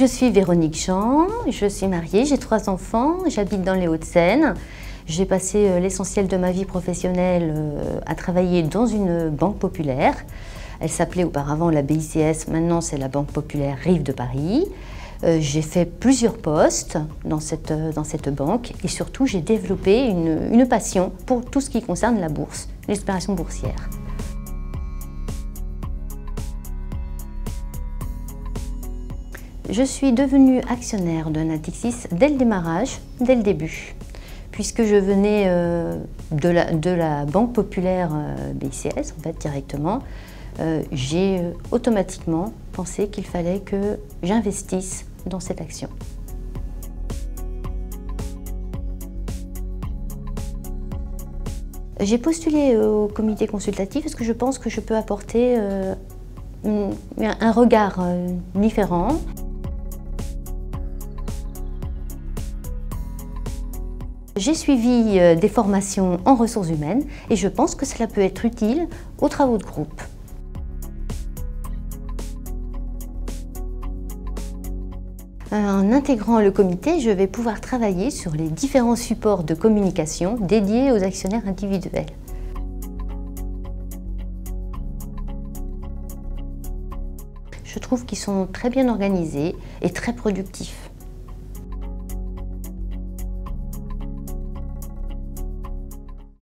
je suis Véronique Jean, je suis mariée, j'ai trois enfants, j'habite dans les Hauts-de-Seine. J'ai passé euh, l'essentiel de ma vie professionnelle euh, à travailler dans une banque populaire. Elle s'appelait auparavant la BICS, maintenant c'est la Banque populaire Rive de Paris. Euh, j'ai fait plusieurs postes dans cette, dans cette banque et surtout j'ai développé une, une passion pour tout ce qui concerne la bourse, l'exploration boursière. Je suis devenue actionnaire de Natixis dès le démarrage, dès le début, puisque je venais euh, de, la, Banque Populaire euh, BICS, en fait, directement. Euh, j'ai automatiquement pensé qu'il fallait que j'investisse dans cette action. J'ai postulé au comité consultatif parce que je pense que je peux apporter un regard différent. J'ai suivi euh, des formations en ressources humaines et je pense que cela peut être utile aux travaux de groupe. En intégrant le comité, je vais pouvoir travailler sur les différents supports de communication dédiés aux actionnaires individuels. Je trouve qu'ils sont très bien organisés et très productifs.